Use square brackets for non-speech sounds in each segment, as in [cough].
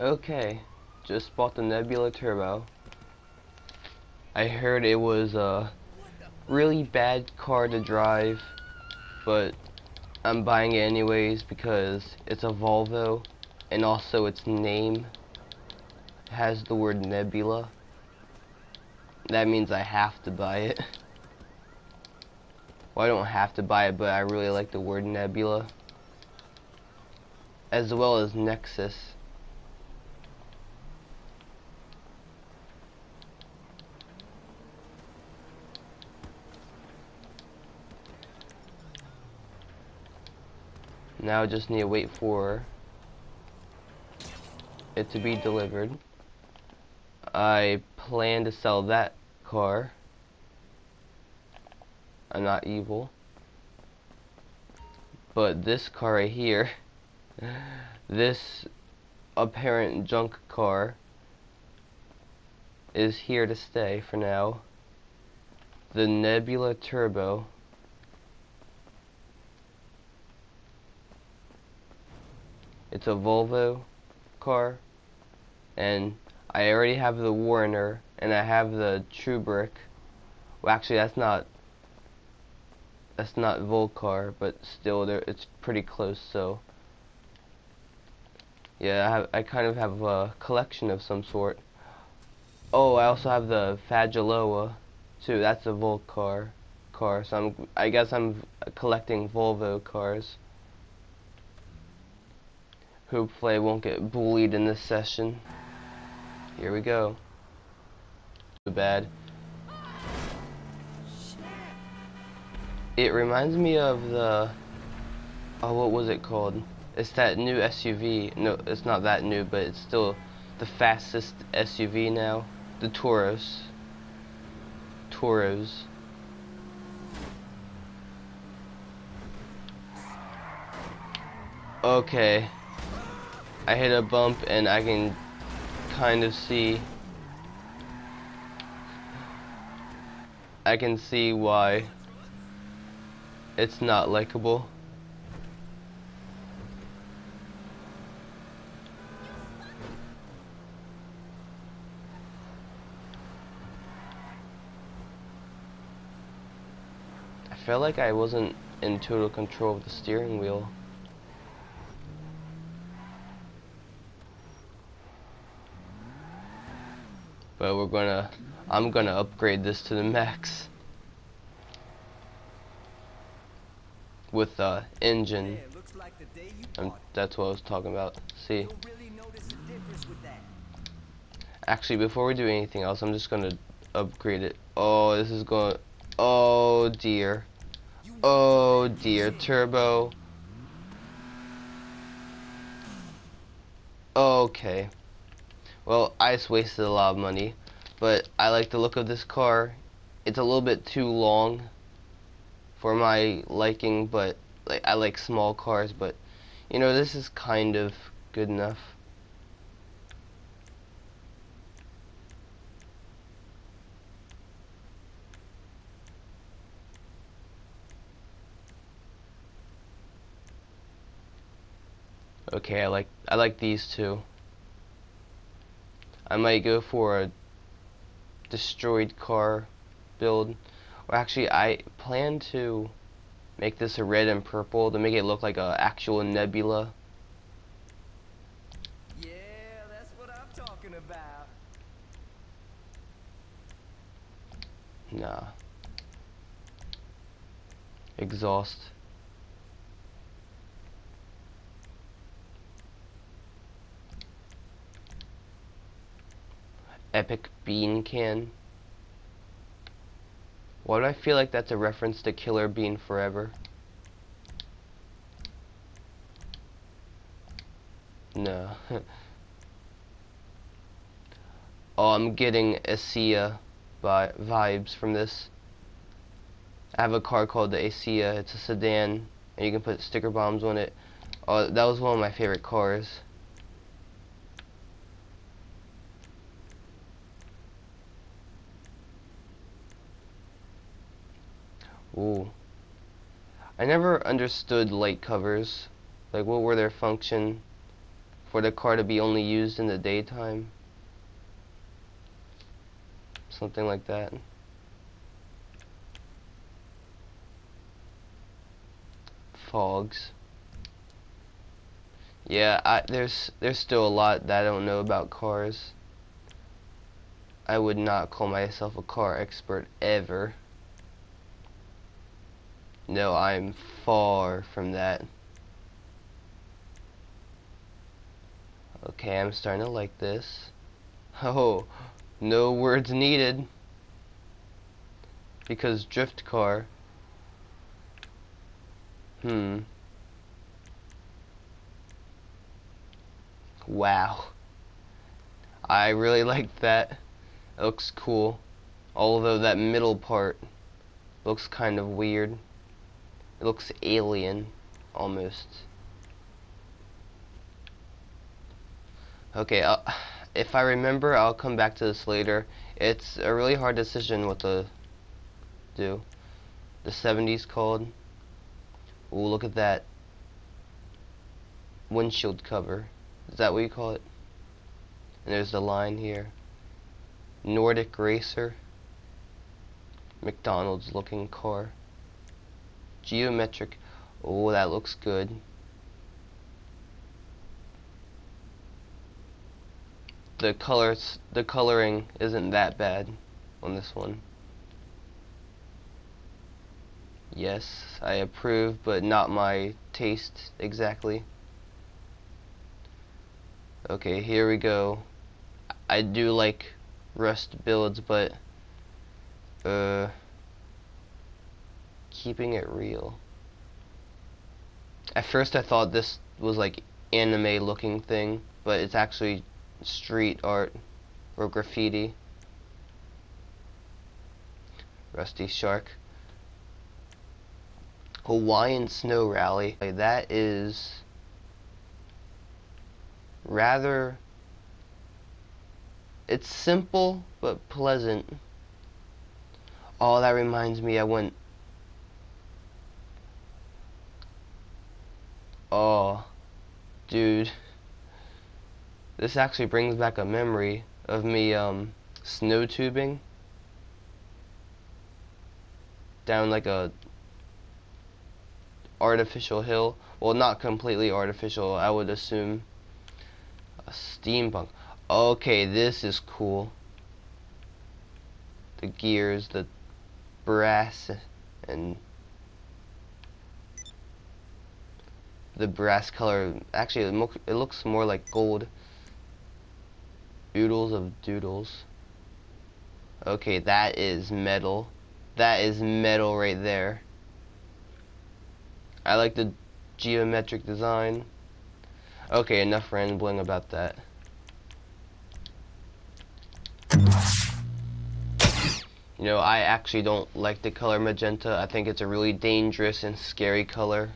Okay, just bought the Nebula Turbo. I heard it was a really bad car to drive, but I'm buying it anyways because it's a Volvo and also its name has the word Nebula. That means I have to buy it. Well, I don't have to buy it, but I really like the word Nebula. As well as Nexus. Now I just need to wait for it to be delivered. I plan to sell that car. I'm not evil. But this car right here, [laughs] this apparent junk car, is here to stay for now. The Nebula Turbo. It's a Volvo car, and I already have the Warrener, and I have the Truebrick. Well, actually, that's not that's not Vulcar, but still, it's pretty close. So, yeah, I have I kind of have a collection of some sort. Oh, I also have the Fagaloa, too. That's a Vulcar car. So I'm I guess I'm collecting Volvo cars. Hopefully I won't get bullied in this session. Here we go. Too bad. It reminds me of the... Oh, what was it called? It's that new SUV. No, it's not that new, but it's still the fastest SUV now. The Toros. Toros. Okay. I hit a bump and I can kind of see I can see why it's not likable. I felt like I wasn't in total control of the steering wheel. But we're gonna I'm gonna upgrade this to the max. With the uh, engine and that's what I was talking about. See? Actually before we do anything else I'm just gonna upgrade it. Oh this is going oh dear. Oh dear turbo. Okay well, I just wasted a lot of money, but I like the look of this car. It's a little bit too long for my liking, but like I like small cars, but you know, this is kind of good enough. Okay, I like I like these two. I might go for a destroyed car build. Or actually, I plan to make this a red and purple to make it look like an actual nebula. Yeah, that's what I'm talking about. Nah. Exhaust. Epic Bean Can. Why do I feel like that's a reference to Killer Bean Forever? No. [laughs] oh, I'm getting ASEA vibes from this. I have a car called the ASEA. It's a sedan, and you can put sticker bombs on it. Oh, that was one of my favorite cars. Ooh. I never understood light covers. Like, what were their function? for the car to be only used in the daytime. Something like that. Fogs. Yeah, I, there's there's still a lot that I don't know about cars. I would not call myself a car expert ever. No, I'm far from that. Okay, I'm starting to like this. [laughs] Oh, no words needed. Because drift car. Hmm. Wow. I really [laughs] like that. It looks cool. Although that middle part looks kind of weird. It looks alien, almost. Okay, uh, if I remember, I'll come back to this later. It's a really hard decision what to do. The 70s called. Ooh, look at that windshield cover. Is that what you call it? And there's the line here. Nordic Racer. McDonald's looking car. Geometric. Oh, that looks good. The colors, the coloring isn't that bad on this one. Yes, I approve, but not my taste exactly. Okay, here we go. I do like Rust builds, but uh, keeping it real. At first I thought this was like anime looking thing, but it's actually street art or graffiti. Rusty Shark. Hawaiian Snow Rally. That is rather it's simple but pleasant. Oh, that reminds me, I went. Oh, dude. This actually brings back a memory of me um, snow tubing down like a artificial hill. Well, not completely artificial, I would assume. A steampunk. Okay, this is cool. The gears, the brass, and the brass color. Actually, it, looks more like gold. Doodles of doodles. Okay, that is metal. That is metal right there. I like the geometric design. Okay, enough rambling about that. You know, I actually don't like the color magenta. I think it's a really dangerous and scary color.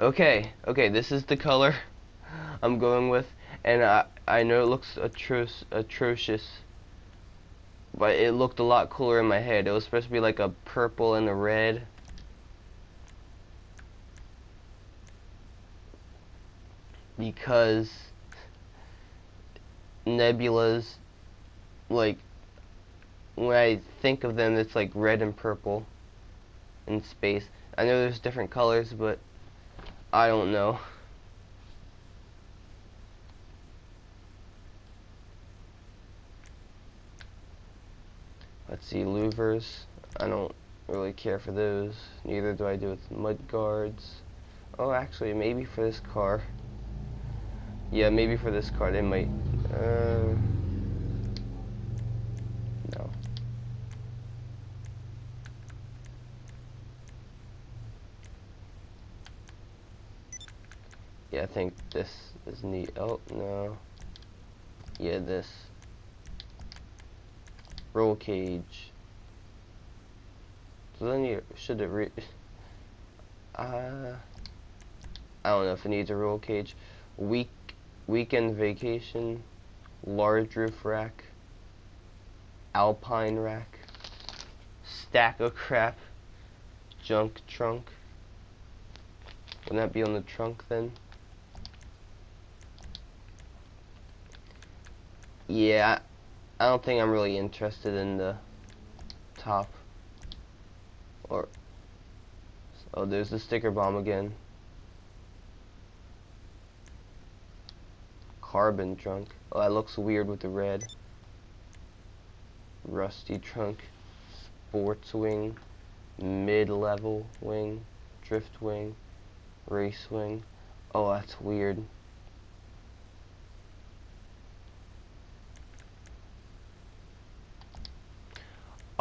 Okay, okay, this is the color [laughs] I'm going with. And I, I know it looks atro atrocious. But it looked a lot cooler in my head. It was supposed to be like a purple and a red. Because nebulas like when I think of them it's like red and purple in space. I know there's different colors but I don't know. Let's see, louvers. I don't really care for those. Neither do I do with mud guards. Oh, actually, maybe for this car. Yeah, maybe for this car they might uh, think this is neat. Oh, no. Yeah, this. Roll cage. So then you should it re [laughs] uh I don't know if it needs a roll cage. Week weekend vacation large roof rack, alpine rack, stack of crap, junk trunk. Wouldn't that be on the trunk then? Yeah, I don't think I'm really interested in the top. Or, oh, there's the sticker bomb again. Carbon trunk. Oh, that looks weird with the red. Rusty trunk. Sports wing. Mid-level wing. Drift wing. Race wing. Oh, that's weird.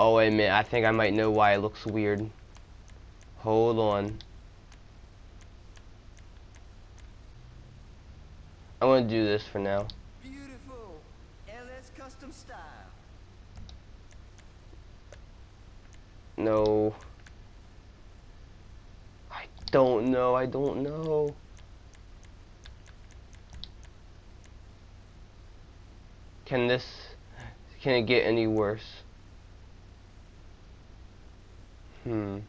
Oh, wait a minute. I think I might know why it looks weird. Hold on. I want to do this for now. Beautiful. LS custom style. No. I don't know. I don't know. Can this... Can it get any worse? Hmm.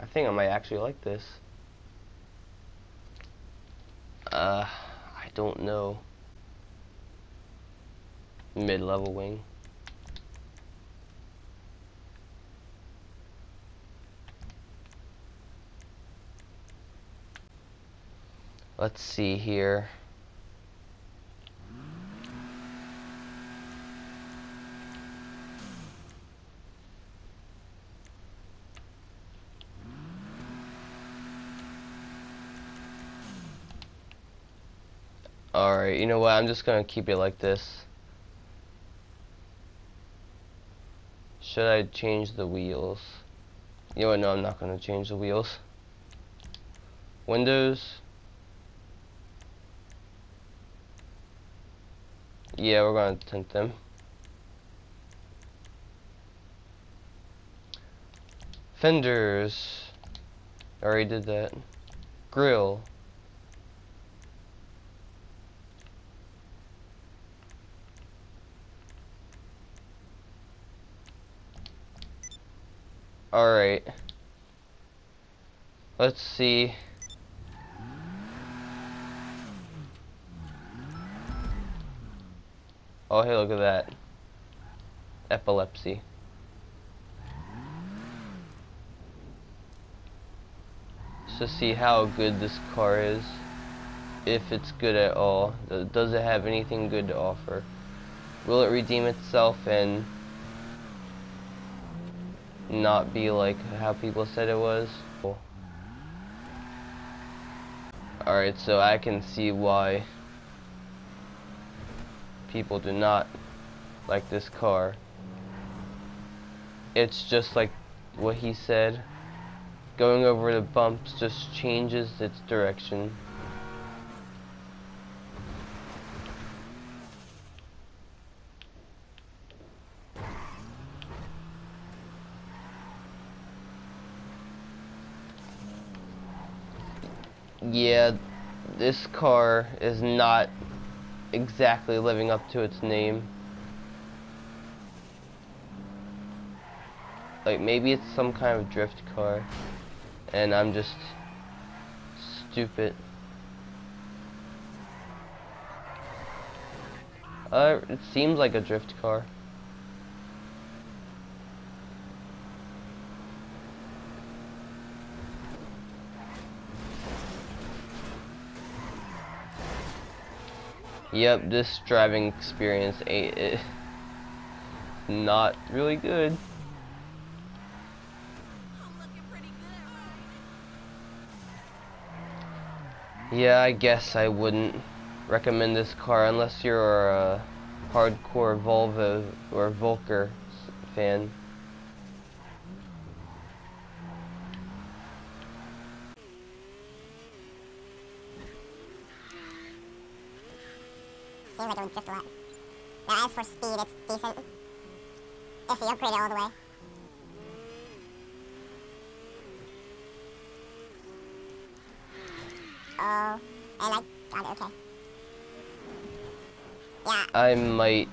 I think I might actually like this. Uh, I don't know. Mid-level wing. Let's see here. Alright, you know what? I'm just gonna keep it like this. Should I change the wheels? You know what? No, I'm not gonna change the wheels. Windows. Yeah, we're gonna tint them. Fenders. Already did that. Grill. Alright. Let's see. Oh, hey, look at that. Epilepsy. To see how good this car is. If it's good at all. Does it have anything good to offer? Will it redeem itself and not be like how people said it was? Alright, so I can see why people do not like this car. It's just like what he said. Going over the bumps just changes its direction. Yeah, this car is not exactly living up to its name. Like maybe it's some kind of drift car and I'm just stupid. Uh, it seems like a drift car. Yep, this driving experience ain't it. Not really good. Yeah, I guess I wouldn't recommend this car unless you're a hardcore Volvo or Vulcar fan. Like it drift a lot. Now, as for speed, it's decent. If you upgrade it all the way. Oh, and I God, okay. Yeah, I might.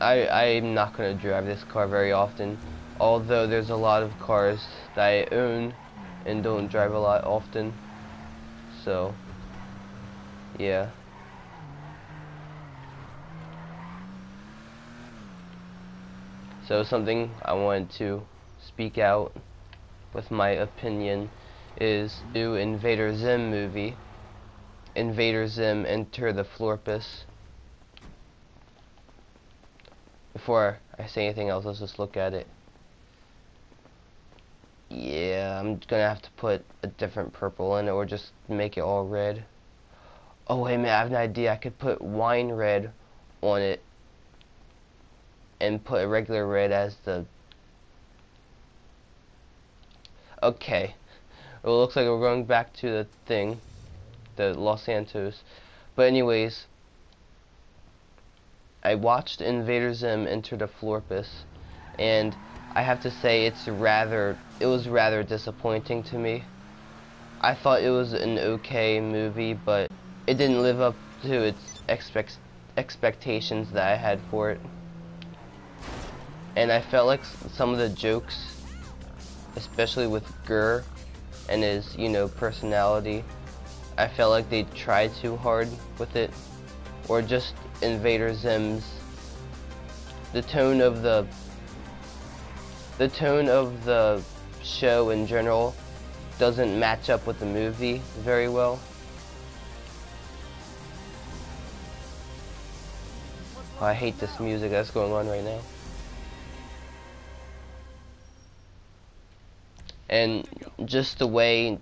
I I'm not gonna drive this car very often. Although there's a lot of cars that I own and don't drive a lot often. So yeah. So something I wanted to speak out with my opinion is new Invader Zim movie. Invader Zim Enter the Florpus. Before I say anything else, let's just look at it. Yeah, I'm gonna have to put a different purple in it or just make it all red. Oh wait minute, I have an idea. I could put wine red on it and put a regular red as the okay. It looks like we're going back to the thing the Los Santos. But anyways I watched Invader Zim enter the Florpus and I have to say it's rather it was rather disappointing to me. I thought it was an okay movie but it didn't live up to its expect expectations that I had for it and I felt like some of the jokes, especially with GIR and his, you know, personality, I felt like they tried too hard with it, or just Invader Zim's, the tone of the, the tone of the show in general doesn't match up with the movie very well. Oh, I hate this music that's going on right now. And just the way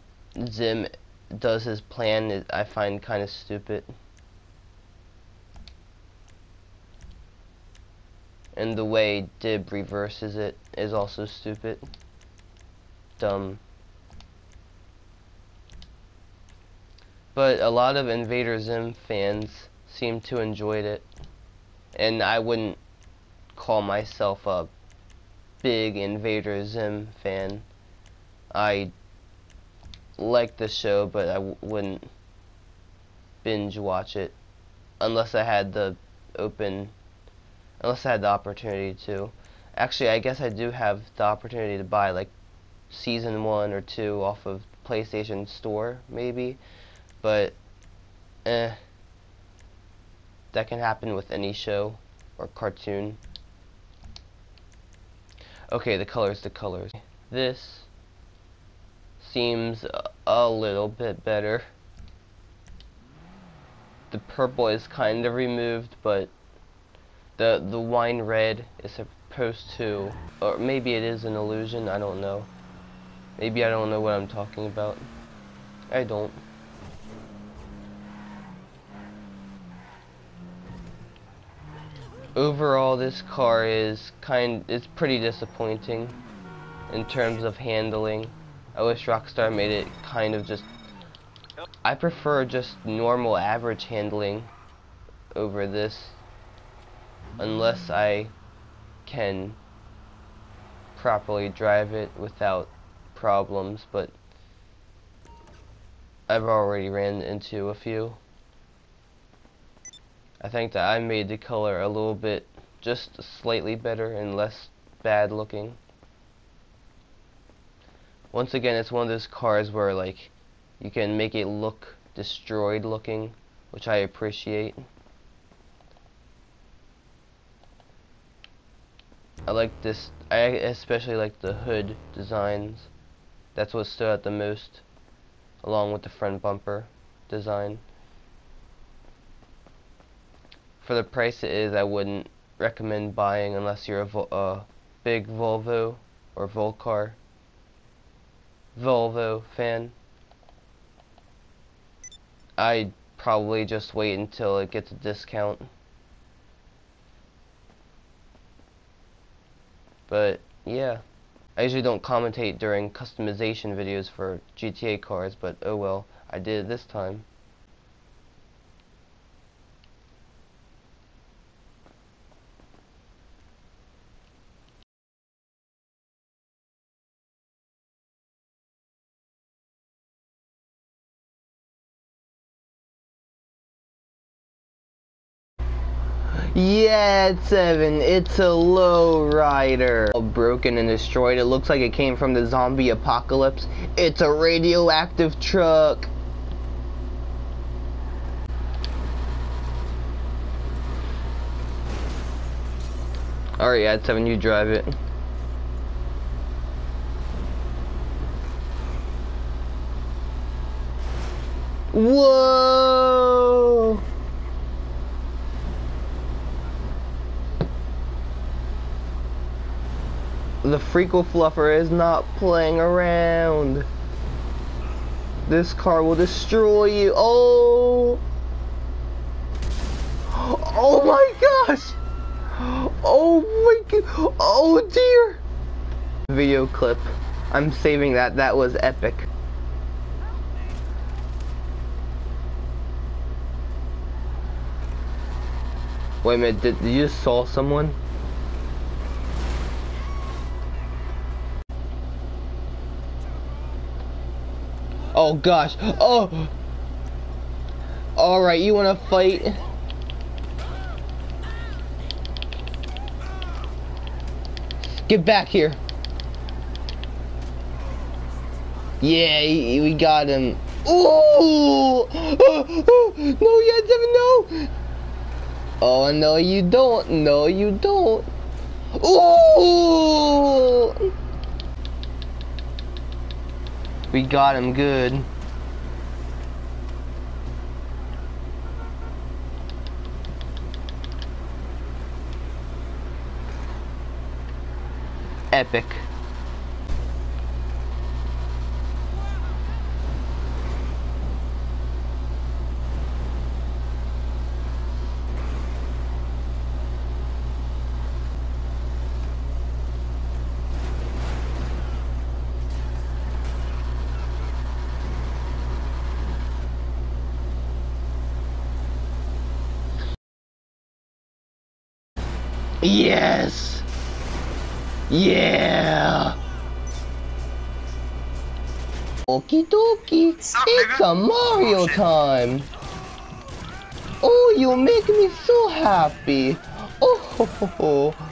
Zim does his plan, I find kind of stupid. And the way Dib reverses it is also stupid. Dumb. But a lot of Invader Zim fans seem to enjoy it. And I wouldn't call myself a big Invader Zim fan. I like the show, but I w wouldn't binge watch it unless I had the open, unless I had the opportunity to. Actually, I guess I do have the opportunity to buy like season one or two off of PlayStation Store, maybe, but eh, that can happen with any show or cartoon. Okay, the colors, the colors. This seems a little bit better. The purple is kind of removed, but the the wine red is supposed to, or maybe it is an illusion, I don't know. Maybe I don't know what I'm talking about. I don't. Overall, this car is kind, it's pretty disappointing in terms of handling. I wish Rockstar made it kind of just... I prefer just normal average handling over this. Unless I can properly drive it without problems, but I've already ran into a few. I think that I made the color a little bit just slightly better and less bad looking once again it's one of those cars where like you can make it look destroyed looking which I appreciate. I like this I especially like the hood designs. That's what stood out the most along with the front bumper design. For the price it is I wouldn't recommend buying unless you're a, a uh, big Volvo or Vulcar Volvo fan. I'd probably just wait until it gets a discount. But, yeah. I usually don't commentate during customization videos for GTA cars, but oh well, I did it this time. Yeah, it's seven. It's a low rider. All broken and destroyed. It looks like it came from the zombie apocalypse. It's a radioactive truck. Alright, yeah, seven. You drive it. Whoa! The Freako Fluffer is not playing around. This car will destroy you. Oh! Oh my gosh! Oh my god! Oh dear! Video clip. I'm saving that. That was epic. Wait a minute, did, you just saw someone? Oh gosh, oh! Alright, you wanna fight? Get back here. Yeah, we got him. Ooh! [gasps] No, yeah, no! Oh, no, you don't. No, you don't. Ooh! We got him good. Epic. Yes! Yeah! Okie dokie, up, it's nigga? a Mario Oh, time! Oh, you make me so happy! Oh, ho, ho, ho.